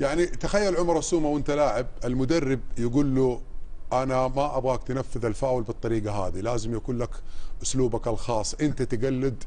يعني تخيل عمر السومة وانت لاعب المدرب يقول له أنا ما أبغاك تنفذ الفاول بالطريقة هذه لازم يكون لك أسلوبك الخاص. أنت تقلد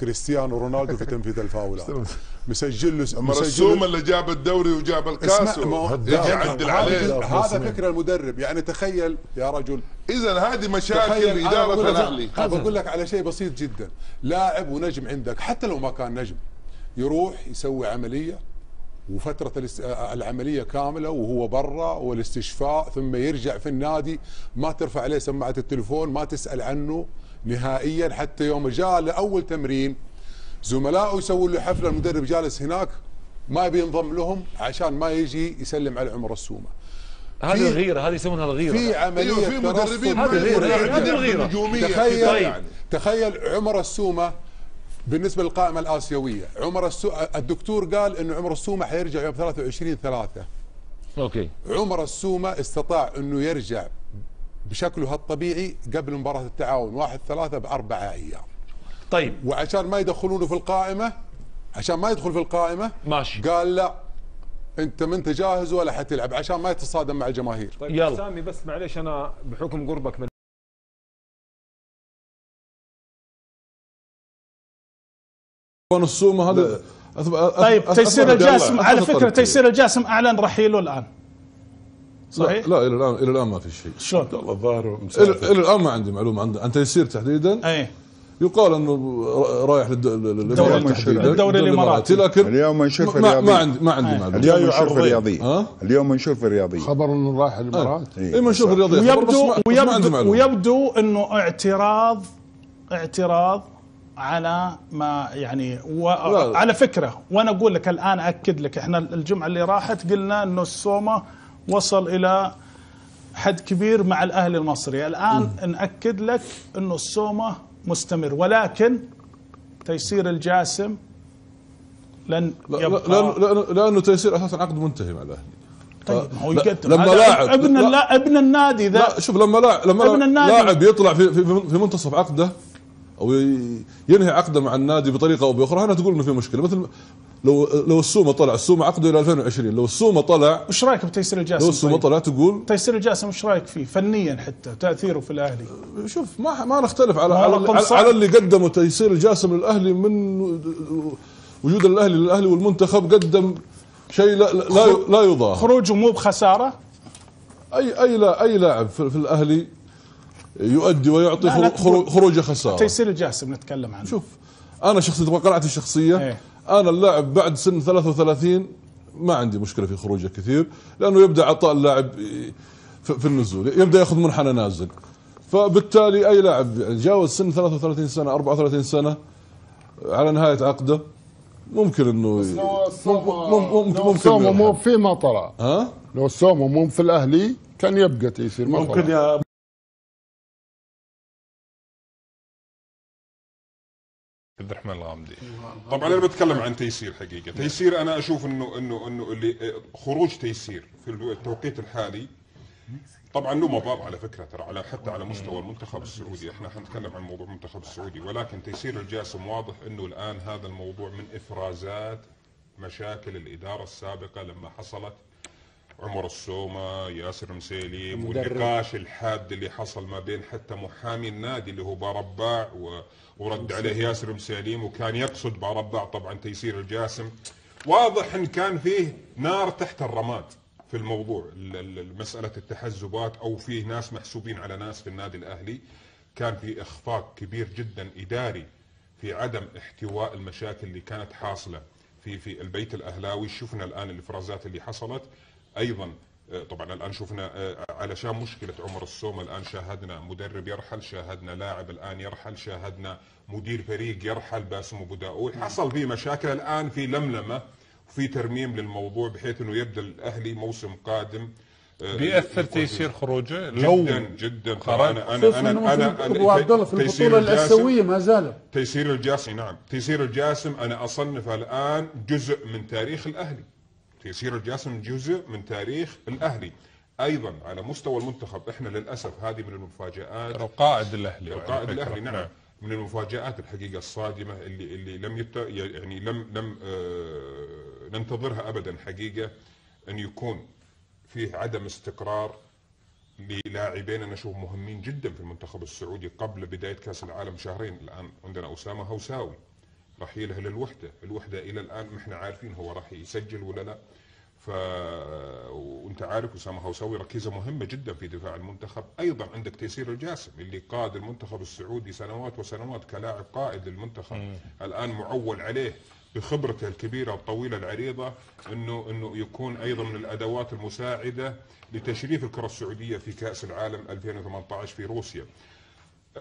كريستيانو رونالدو في تنفيذ الفاولات. مسجل له له اللي جاب الدوري وجاب الكاس يجي يعدل هذا عليه. هذا فكر المدرب. يعني تخيل يا رجل. اذا هذه مشاكل إدارة لك- الأهلي. بقول لك على شيء بسيط جدا. لاعب ونجم عندك حتى لو ما كان نجم يروح يسوي عملية وفترة العملية كاملة وهو برا والاستشفاء ثم يرجع في النادي. ما ترفع عليه سماعة التليفون ما تسأل عنه نهائيا حتى يوم جاء لأول تمرين. زملائه يسوون له حفلة المدرب جالس هناك ما يبي ينضم لهم عشان ما يجي يسلم على عمر السومة. هذه الغيرة هذه يسمونها الغيرة. في عملية أيوه في مدربين هذه غير- ما هذه الغيرة. نجوميه تخيل طيب. يعني تخيل عمر السومة بالنسبة للقائمة الآسيوية عمر السو... الدكتور قال انه عمر السومة حيرجع يوم 23 3 أوكي. عمر السومة استطاع إنه يرجع بشكله الطبيعي قبل مباراة التعاون 1 3 باربع أيام. طيب. وعشان ما يدخلونه في القائمة عشان ما يدخل في القائمة ماشي. قال لا أنت ما انت جاهز ولا حتلعب عشان ما يتصادم مع الجماهير. طيب يلا. سامي بس معلش أنا بحكم قربك من كون السومة هذا أثب- طيب تيسير الجاسم على. فكرة تيسير الجاسم أعلن رحيله الآن. لا, صحيح؟ لا إلى الان إلى الآن ما في شيء. شلون؟ والله ظاهره إلى إلى الآن ما عندي معلومة عن عن تيسير تحديدا. أي. يقال إنه رايح للد- للإمارات الدوري الإماراتي. لكن اليوم منشور في ما, الرياضية. ما عندي ما عندي معلومة. اليوم منشور في ها؟ اليوم منشور في الرياضية. خبر إنه رايح الإمارات. اي ما نشوف الرياضيات خبر، بس ويبدو ويبدو إنه اعتراض اعتراض على ما يعني لا. على فكرة وأنا أقول لك الآن أكد لك إحنا الجمعة اللي راحت قلنا إنه السومه وصل إلى حد كبير مع الاهلي المصري. الآن نأكد لك إنه السومه مستمر ولكن تيسير الجاسم لن لا لا يبقى. لأنه لأنه- لأنه تيسير أساسا عقده منتهي مع الاهلي طيب هو لا- يقدم. لما لاعب- ابن لا- لا ابن النادي ذا. لا شوف لما لا لما ابن النادي. لاعب يطلع في في, في منتصف عقده أو ينهي عقده مع النادي بطريقة أو بأخرى هنا تقول إنه في مشكلة. مثل لو لو السومة طلع السومة عقده إلى 2020 لو السومة طلع وش رأيك بتيسير لو الجاسم السومة طيب؟ طلع تقول تيسير الجاسم وش رأيك فيه؟ فنيا حتى تأثيره في الأهلي. شوف ما ما نختلف على على, على. على اللي قدمه تيسير الجاسم للأهلي من وجود الأهلي للأهلي والمنتخب قدم شيء لا لا, لا يضاهى خروجه مو بخسارة؟ اي أي لا أي لاعب في, في الأهلي يؤدي ويعطي لا، لا خرو- خرو- خروجه خسارة تيسير الجاسم نتكلم عنه شوف أنا شخصيتي تبغى قناعتي الشخصية إيه. أنا اللاعب بعد سن 33 ما عندي مشكلة في خروجه كثير لأنه يبدأ عطاء اللاعب في في النزول يبدأ يأخذ منحنى نازل فبالتالي أي لاعب جاوز سن 33 سنة 34 سنة على نهاية عقده ممكن إنه لو السومه مم- ممكن لو ممكن مو. في ما طلع ها لو السومه مو في الأهلي كان يبقى تيسير ممكن. يا عبد الرحمن الغامدي. طبعا أنا بتكلم عن تيسير حقيقة. تيسير أنا أشوف إنه إنه إنه اللي خروج تيسير في التوقيت الحالي طبعا له مضار على فكرة ترى على حتى على مستوى المنتخب السعودي. إحنا حنتكلم عن موضوع المنتخب السعودي ولكن تيسير الجاسم واضح إنه الآن هذا الموضوع من إفرازات مشاكل الإدارة السابقة لما حصلت عمر السومة ياسر مسيليم والنقاش الحاد اللي حصل ما بين حتى محامي النادي اللي هو بارباع و- ورد عليه ياسر مسيليم وكان يقصد بارباع طبعا تيسير الجاسم. واضح إن كان فيه نار تحت الرماد في الموضوع ال- ال- مسألة التحزبات أو فيه ناس محسوبين على ناس في النادي الأهلي. كان في إخفاق كبير جدا إداري في عدم احتواء المشاكل اللي كانت حاصلة في في البيت الأهلاوي. شفنا الآن الإفرازات اللي حصلت. أيضا آه، طبعا الآن شفنا آه، علشان مشكلة عمر السومة الآن شاهدنا مدرب يرحل شاهدنا لاعب الآن يرحل شاهدنا مدير فريق يرحل باسم أبو داود. حصل في مشاكل الآن في لملمة وفي ترميم للموضوع بحيث إنه يبدأ الأهلي موسم قادم آه، بيأثر يكون تيسير خروجه؟ لو جدا جدا. خرج. أنا أنا أنا, مثل أنا أبو عبد الله في تيسير البطولة الجاسم- الآسيوية ما زال تيسير الجاسم نعم. تيسير الجاسم أنا اصنفه الآن جزء من تاريخ الأهلي. تيسير الجاسم جزء من تاريخ الأهلي. أيضا على مستوى المنتخب إحنا للأسف هذه من المفاجآت. القائد الأهلي القائد. الأهلي نعم. من المفاجآت الحقيقة الصادمة اللي اللي لم يت يعني لم لم آه ننتظرها ابدا حقيقة أن يكون فيه عدم استقرار للاعبين. أنا أشوف مهمين جدا في المنتخب السعودي قبل بداية كأس العالم شهرين. الآن عندنا أسامة هوساوي. رحيله للوحده، الوحدة إلى الآن ما إحنا عارفين هو راح يسجل ولا لا. ف وأنت عارف أسامة هوساوي ركيزة مهمة جدا في دفاع المنتخب، أيضا عندك تيسير الجاسم اللي قاد المنتخب السعودي سنوات وسنوات كلاعب قائد للمنتخب، الآن معول عليه بخبرته الكبيرة الطويلة العريضة إنه إنه يكون أيضا من الأدوات المساعدة لتشريف الكرة السعودية في كأس العالم 2018 في روسيا.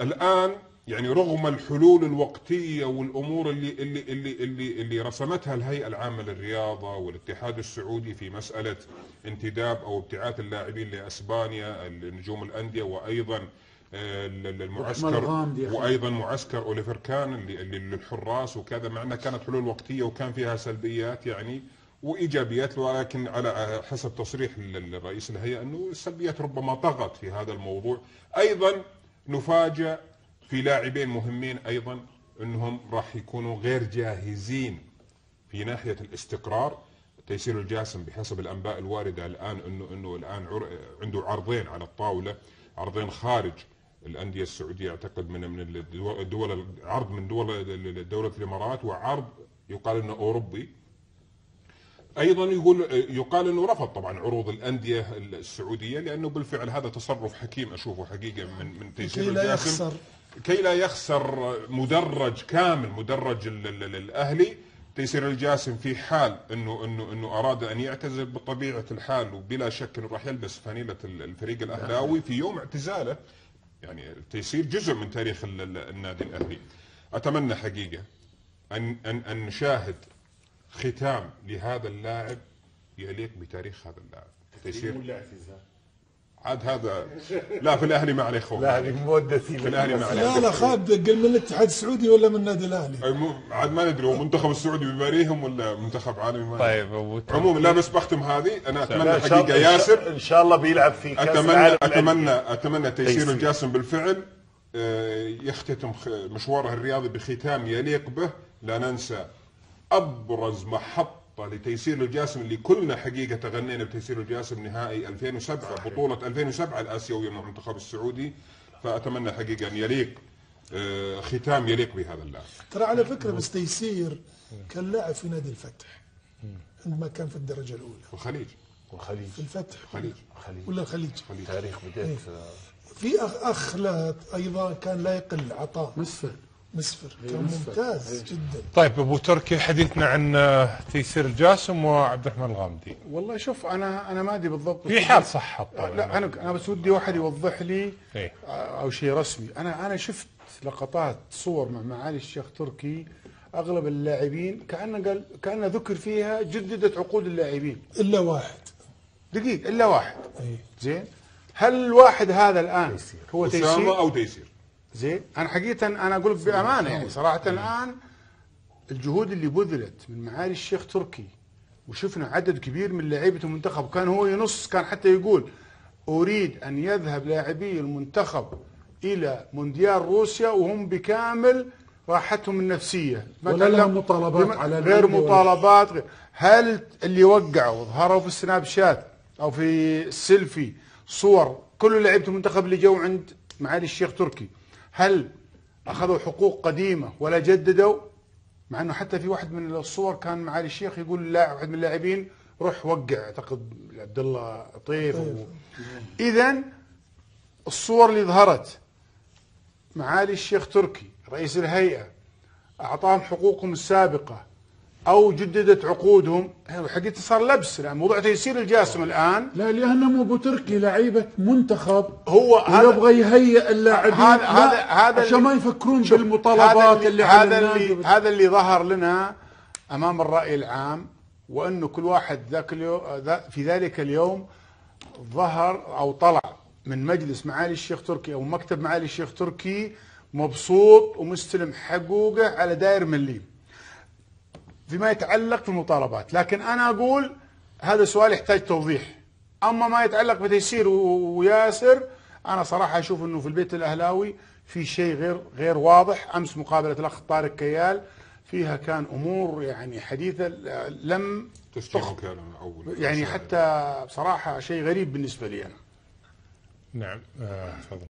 الآن يعني رغم الحلول الوقتية والأمور اللي اللي اللي اللي, اللي رسمتها الهيئة العامة للرياضة والاتحاد السعودي في مسألة انتداب أو ابتعاث اللاعبين لأسبانيا نجوم الأندية وأيضا آه، المعسكر. وأيضا معسكر أوليفر كان اللي اللي للحراس وكذا مع إنها كانت حلول وقتية وكان فيها سلبيات يعني وإيجابيات ولكن على حسب تصريح الرئيس الهيئة إنه السلبيات ربما طغت في هذا الموضوع أيضا نفاجأ في لاعبين مهمين أيضا إنهم راح يكونوا غير جاهزين في ناحية الاستقرار. تيسير الجاسم بحسب الأنباء الواردة الآن انه إنه الآن عر- عنده عرضين على الطاولة عرضين خارج الأندية السعودية أعتقد من من الدول- عرض من دول دوله الإمارات وعرض يقال إنه أوروبي. أيضا يقول يقال إنه رفض طبعا عروض الأندية السعودية لأنه بالفعل هذا تصرف حكيم أشوفه حقيقة من من تيسير كي لا الجاسم يخسر. كي لا يخسر مدرج كامل مدرج ال- ال- ال- الأهلي تيسير الجاسم في حال إنه إنه إنه أراد أن يعتزل بطبيعة الحال وبلا شك إنه راح يلبس فانيلة ال- الفريق الأهلاوي في يوم اعتزاله. يعني تيسير جزء من تاريخ ال- ال- النادي الأهلي. أتمنى حقيقة أن أن أن نشاهد ختام لهذا اللاعب يليق بتاريخ هذا اللاعب. تيسير عاد هذا لا في الأهلي ما عليه خوف. لا هذه مودتي في الأهلي ما عليه لا لا خاب قل من الاتحاد السعودي ولا من النادي الأهلي؟ مو- عاد ما ندري هو المنتخب السعودي بيباريهم ولا منتخب عالمي؟ ما طيب. عموما لا بس بختم هذه. أنا أتمنى لا، إن شاء حقيقة الله- ياسر. إن شاء الله بيلعب في كأس اتمنى العالم اتمنى أتمنى تيسير تيسير. الجاسم بالفعل. آه، يختتم مشواره الرياضي بختام يليق به. لا ننسى أبرز محطة لتيسير الجاسم اللي كلنا حقيقة تغنينا بتيسير الجاسم نهائي 2007 بطولة 2007 الاسيويه مع المنتخب السعودي. فأتمنى حقيقة أن يليق آه، ختام يليق بهذا اللاعب. ترى على فكرة بس تيسير كان لاعب في نادي الفتح عندما كان في الدرجة الأولى. في الخليج والخليج في الفتح. الخليج ولا الخليج تاريخ بديت في اخ اخ لا أيضا كان لا يقل عطاء. مسفر مسفر كان ممتاز جدا. طيب أبو تركي حديثنا عن آه، تيسير الجاسم وعبد الرحمن الغامدي. والله شوف أنا أنا ما أدري بالضبط في حال طبعا لا أنا أنا بس ودي واحد يوضح لي إيه. أو شيء رسمي. أنا أنا شفت لقطات صور مع معالي الشيخ تركي أغلب اللاعبين كأنه قال كأنه ذكر فيها جددت عقود اللاعبين. إلا واحد. دقيق إلا واحد. زين؟ هل الواحد هذا الآن هو أسامة تيسير؟ أو تيسير؟ زين؟ أنا حقيقة أنا أقول لك بأمانة يعني صراحة الآن الجهود اللي بذلت من معالي الشيخ تركي وشفنا عدد كبير من لاعيبه المنتخب كان هو ينص كان حتى يقول أريد أن يذهب لاعبي المنتخب إلى مونديال روسيا وهم بكامل راحتهم النفسية. ولا لهم مطالبات على غير مطالبات غير هل اللي وقعوا ظهروا في السناب شات أو في السيلفي صور كل لعيبه المنتخب اللي جو عند معالي الشيخ تركي هل أخذوا حقوق قديمة ولا جددوا؟ مع إنه حتى في واحد من الصور كان معالي الشيخ يقول لاعب واحد من اللاعبين روح وقع أعتقد عبد الله طيف. و... اذا الصور اللي ظهرت معالي الشيخ تركي رئيس الهيئة أعطاهم حقوقهم السابقة أو جددت عقودهم. حقيقة صار لبس لأن موضوع تيسير الجاسم الآن. لا لأنه مو بتركي لعيبة منتخب. هو هذا ويبغى يهيئ اللاعبين. هذا- هذا- هذا عشان ما يفكرون بالمطالبات هذا اللي, هذا اللي هذا اللي ظهر لنا أمام الرأي العام وأنه كل واحد ذاك اليوم في ذلك اليوم ظهر أو طلع من مجلس معالي الشيخ تركي أو مكتب معالي الشيخ تركي مبسوط ومستلم حقوقه على داير مليم. فيما يتعلق في المطالبات. لكن أنا أقول هذا سؤال يحتاج توضيح. أما ما يتعلق بتيسير وياسر أنا صراحة أشوف إنه في البيت الأهلاوي في شيء غير غير واضح. أمس مقابلة الأخ طارق كيال فيها كان أمور يعني حديثة لم تخ- يعني. حتى بصراحه شيء غريب بالنسبة لي أنا. نعم آه، تفضل.